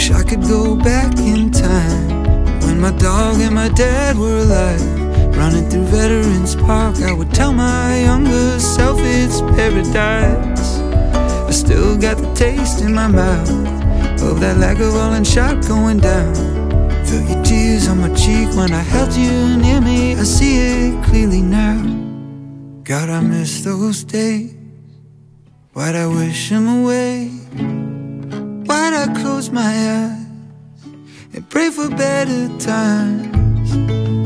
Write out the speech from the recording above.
wish I could go back in time. When my dog and my dad were alive Running through Veterans Park I would tell my younger self it's paradise. I still got the taste in my mouth Of that Lagavulin shot going down. Feel your tears on my cheek when I held you near me. I see it clearly now. God, I miss those days. Why'd I wish them away? I close my eyes and pray for better times?